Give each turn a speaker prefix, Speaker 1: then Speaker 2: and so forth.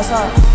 Speaker 1: I saw